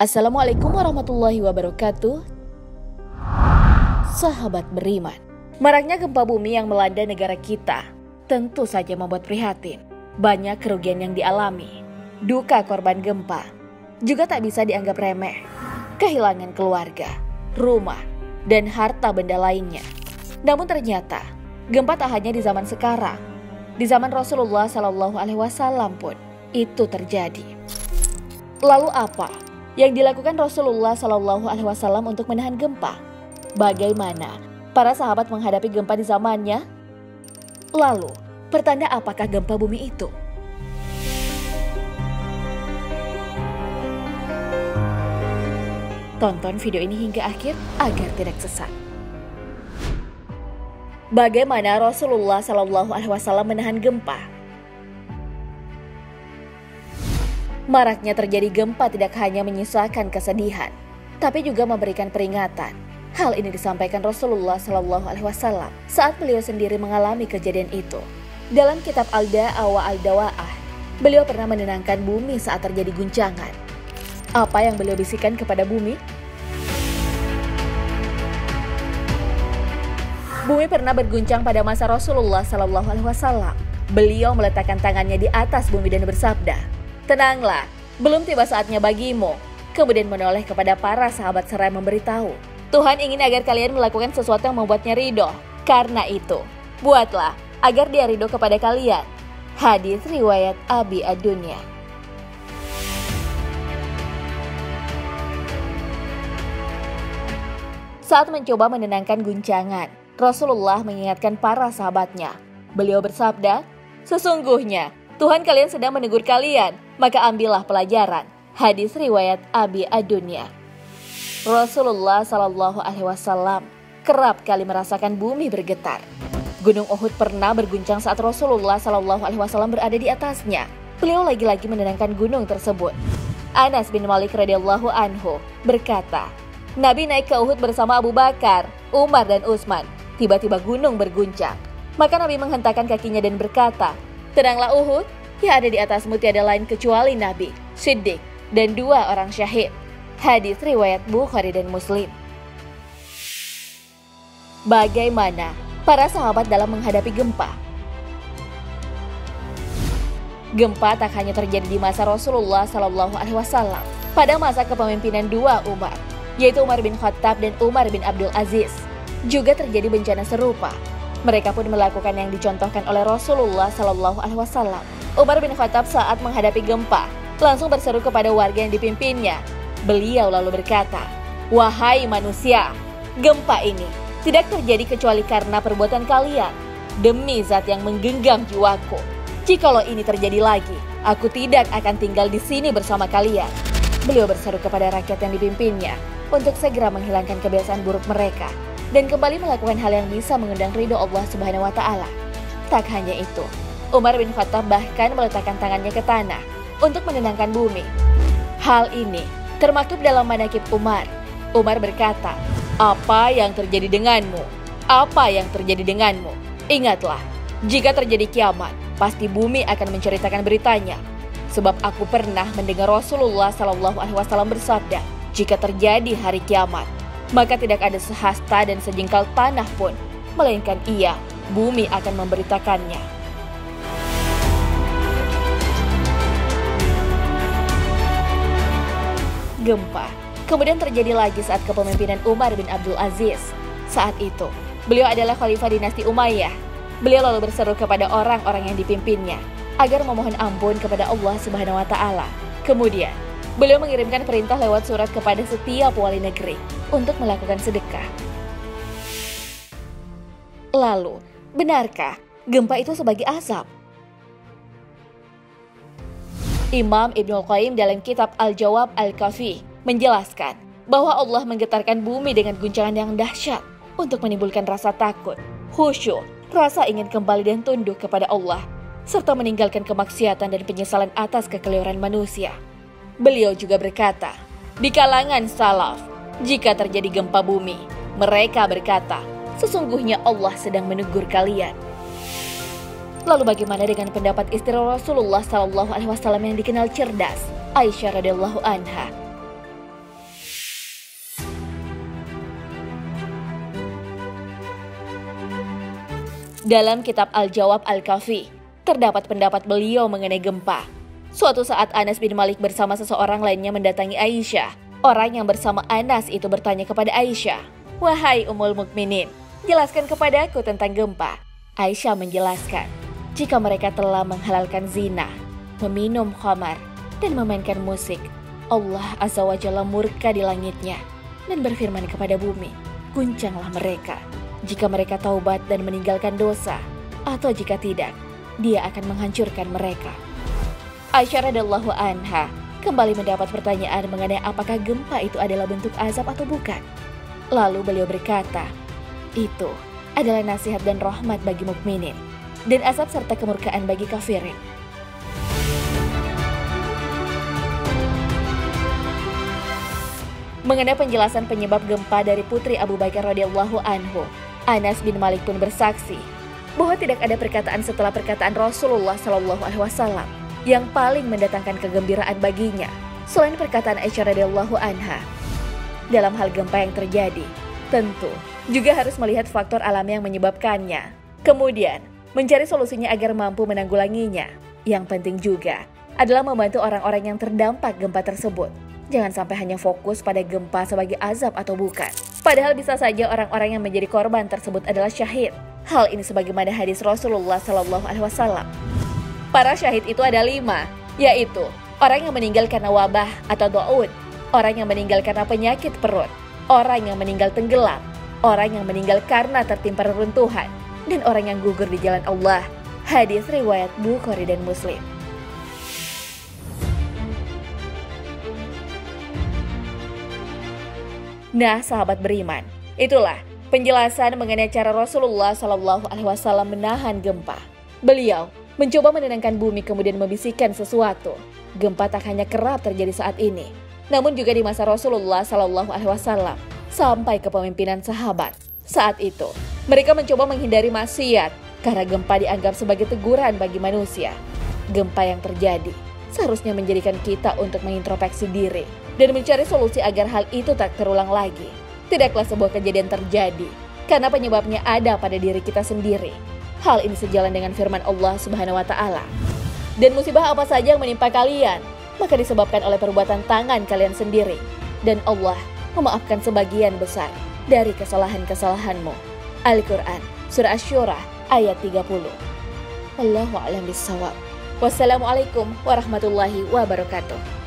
Assalamualaikum warahmatullahi wabarakatuh. Sahabat beriman, maraknya gempa bumi yang melanda negara kita tentu saja membuat prihatin. Banyak kerugian yang dialami, duka korban gempa juga tak bisa dianggap remeh. Kehilangan keluarga, rumah, dan harta benda lainnya. Namun ternyata gempa tak hanya di zaman sekarang, di zaman Rasulullah Shallallahu Alaihi Wasallam pun itu terjadi. Lalu apa yang dilakukan Rasulullah Shallallahu Alaihi Wasallam untuk menahan gempa. Bagaimana para sahabat menghadapi gempa di zamannya? Lalu, pertanda apakah gempa bumi itu? Tonton video ini hingga akhir agar tidak sesat. Bagaimana Rasulullah Shallallahu Alaihi Wasallam menahan gempa? Maraknya terjadi gempa tidak hanya menyisakan kesedihan, tapi juga memberikan peringatan. Hal ini disampaikan Rasulullah Shallallahu Alaihi Wasallam saat beliau sendiri mengalami kejadian itu. Dalam kitab Al-Da'ah wa Al-Dawa'ah, beliau pernah menenangkan bumi saat terjadi guncangan. Apa yang beliau bisikan kepada bumi? Bumi pernah berguncang pada masa Rasulullah Shallallahu Alaihi Wasallam. Beliau meletakkan tangannya di atas bumi dan bersabda, Tenanglah, belum tiba saatnya bagimu. Kemudian menoleh kepada para sahabat seraya memberitahu, Tuhan ingin agar kalian melakukan sesuatu yang membuatnya ridho. Karena itu, buatlah agar dia ridho kepada kalian. Hadis riwayat Abi Adunya. Saat mencoba menenangkan guncangan, Rasulullah mengingatkan para sahabatnya. Beliau bersabda, Sesungguhnya Tuhan kalian sedang menegur kalian, maka ambillah pelajaran. Hadis riwayat Abi Adunya. Rasulullah Shallallahu Alaihi Wasallam kerap kali merasakan bumi bergetar. Gunung Uhud pernah berguncang saat Rasulullah Shallallahu Alaihi Wasallam berada di atasnya. Beliau lagi-lagi menenangkan gunung tersebut. Anas bin Malik radhiyallahu anhu berkata, Nabi naik ke Uhud bersama Abu Bakar, Umar dan Utsman. Tiba-tiba gunung berguncang. Maka Nabi menghentakkan kakinya dan berkata, Tenanglah Uhud, yang ada di atasmu tiada lain kecuali Nabi, Siddiq, dan dua orang syahid. Hadis riwayat Bukhari dan Muslim. Bagaimana para sahabat dalam menghadapi gempa? Gempa tak hanya terjadi di masa Rasulullah Shallallahu Alaihi Wasallam, pada masa kepemimpinan dua Umar, yaitu Umar bin Khattab dan Umar bin Abdul Aziz. Juga terjadi bencana serupa, mereka pun melakukan yang dicontohkan oleh Rasulullah Shallallahu Alaihi Wasallam. Umar bin Khattab saat menghadapi gempa langsung berseru kepada warga yang dipimpinnya. Beliau lalu berkata, "Wahai manusia, gempa ini tidak terjadi kecuali karena perbuatan kalian. Demi zat yang menggenggam jiwaku, jikalau ini terjadi lagi, aku tidak akan tinggal di sini bersama kalian." Beliau berseru kepada rakyat yang dipimpinnya untuk segera menghilangkan kebiasaan buruk mereka dan kembali melakukan hal yang bisa mengundang ridho Allah Subhanahu wa taala. Tak hanya itu, Umar bin Khattab bahkan meletakkan tangannya ke tanah untuk menenangkan bumi. Hal ini termaktub dalam manakib Umar. Umar berkata, "Apa yang terjadi denganmu? Apa yang terjadi denganmu? Ingatlah, jika terjadi kiamat, pasti bumi akan menceritakan beritanya. Sebab aku pernah mendengar Rasulullah wasallam bersabda, jika terjadi hari kiamat, maka tidak ada sehasta dan sejengkal tanah pun, melainkan ia, bumi akan memberitakannya. Gempa kemudian terjadi lagi saat kepemimpinan Umar bin Abdul Aziz. Saat itu, beliau adalah khalifah dinasti Umayyah. Beliau lalu berseru kepada orang-orang yang dipimpinnya agar memohon ampun kepada Allah Subhanahu wa taala. Kemudian, beliau mengirimkan perintah lewat surat kepada setiap wali negeri untuk melakukan sedekah. Lalu, benarkah gempa itu sebagai asap? Imam Ibnu Qayyim dalam kitab Al-Jawab Al-Kafi menjelaskan bahwa Allah menggetarkan bumi dengan guncangan yang dahsyat untuk menimbulkan rasa takut, khusyuk, rasa ingin kembali dan tunduk kepada Allah, serta meninggalkan kemaksiatan dan penyesalan atas kekeliruan manusia. Beliau juga berkata, di kalangan salaf, jika terjadi gempa bumi, mereka berkata, sesungguhnya Allah sedang menegur kalian. Lalu bagaimana dengan pendapat istri Rasulullah Sallallahu Alaihi Wasallam yang dikenal cerdas, Aisyah radhiallahu anha? Dalam kitab Al-Jawab Al-Kafi, terdapat pendapat beliau mengenai gempa Suatu saat Anas bin Malik bersama seseorang lainnya mendatangi Aisyah. Orang yang bersama Anas itu bertanya kepada Aisyah, Wahai Ummul Mukminin, jelaskan kepadaku tentang gempa. Aisyah menjelaskan, jika mereka telah menghalalkan zina, meminum khamar, dan memainkan musik, Allah Azza wa Jalla murka di langitnya dan berfirman kepada bumi, guncanglah mereka. Jika mereka taubat dan meninggalkan dosa, atau jika tidak, dia akan menghancurkan mereka. Aisyah radhiallahu anha kembali mendapat pertanyaan mengenai apakah gempa itu adalah bentuk azab atau bukan. Lalu beliau berkata, itu adalah nasihat dan rahmat bagi mukminin dan azab serta kemurkaan bagi kafirin. Mengenai penjelasan penyebab gempa dari putri Abu Bakar radhiyallahu anhu, Anas bin Malik pun bersaksi bahwa tidak ada perkataan setelah perkataan Rasulullah Shallallahu Alaihi Wasallam yang paling mendatangkan kegembiraan baginya selain perkataan Aisyah radhiyallahu anha. Dalam hal gempa yang terjadi, tentu juga harus melihat faktor alam yang menyebabkannya. Kemudian, mencari solusinya agar mampu menanggulanginya. Yang penting juga adalah membantu orang-orang yang terdampak gempa tersebut. Jangan sampai hanya fokus pada gempa sebagai azab atau bukan. Padahal bisa saja orang-orang yang menjadi korban tersebut adalah syahid. Hal ini sebagaimana hadis Rasulullah Shallallahu Alaihi Wasallam. Para syahid itu ada lima, yaitu orang yang meninggal karena wabah atau do'ud, orang yang meninggal karena penyakit perut, orang yang meninggal tenggelam, orang yang meninggal karena tertimpa reruntuhan, dan orang yang gugur di jalan Allah. Hadis riwayat Bukhari dan Muslim. Nah, sahabat beriman, itulah penjelasan mengenai cara Rasulullah Shallallahu Alaihi Wasallam menahan gempa. Beliau mencoba menenangkan bumi kemudian membisikkan sesuatu. Gempa tak hanya kerap terjadi saat ini, namun juga di masa Rasulullah Shallallahu Alaihi Wasallam sampai kepemimpinan sahabat. Saat itu, mereka mencoba menghindari maksiat karena gempa dianggap sebagai teguran bagi manusia. Gempa yang terjadi seharusnya menjadikan kita untuk mengintrospeksi diri dan mencari solusi agar hal itu tak terulang lagi. Tidaklah sebuah kejadian terjadi karena penyebabnya ada pada diri kita sendiri. Hal ini sejalan dengan firman Allah Subhanahu wa taala. Dan musibah apa saja yang menimpa kalian, maka disebabkan oleh perbuatan tangan kalian sendiri dan Allah memaafkan sebagian besar dari kesalahan-kesalahanmu. Al-Quran, Surah Ash-Shura, ayat 30. Allahu a'lam. Wassalamualaikum warahmatullahi wabarakatuh.